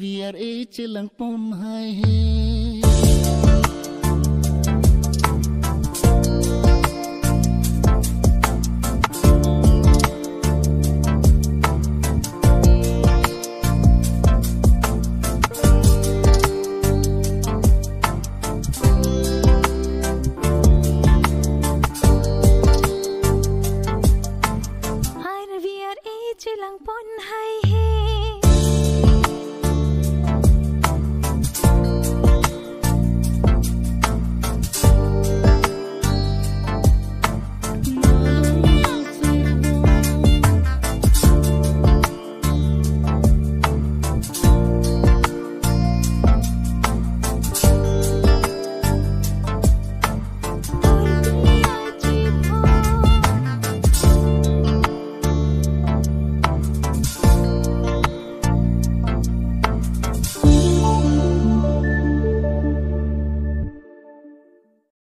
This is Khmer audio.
វាអីជាលឹងពុំហើយហេជាលងប៉ុនហើយ